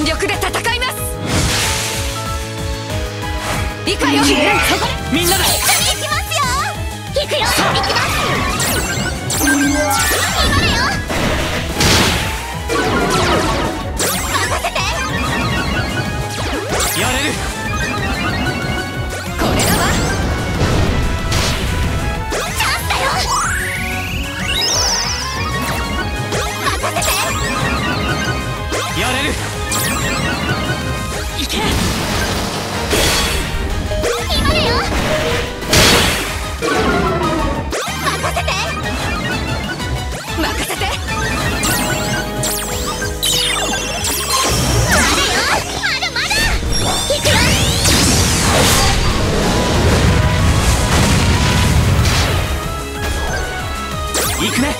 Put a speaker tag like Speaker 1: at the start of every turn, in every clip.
Speaker 1: 全
Speaker 2: 力で戦い
Speaker 1: ま
Speaker 2: す。理解
Speaker 1: を。みんなだ行く
Speaker 2: ね。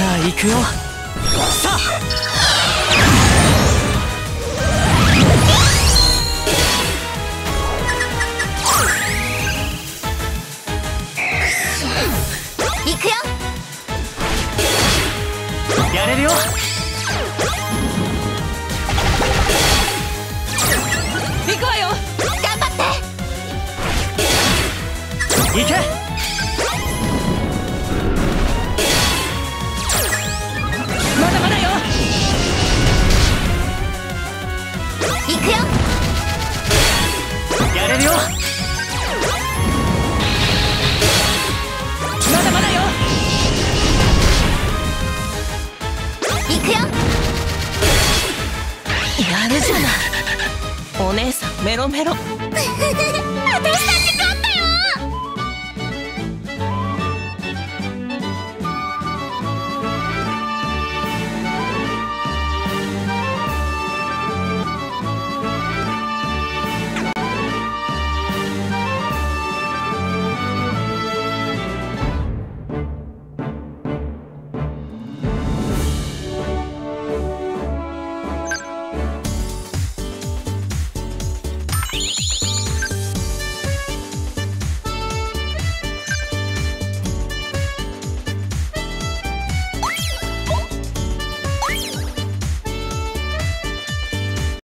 Speaker 2: ゃあ行くよ。さあ。やれるよ。くわよ。
Speaker 1: 頑張って。
Speaker 2: け。るじゃない。お姉さんメロメロ。私たち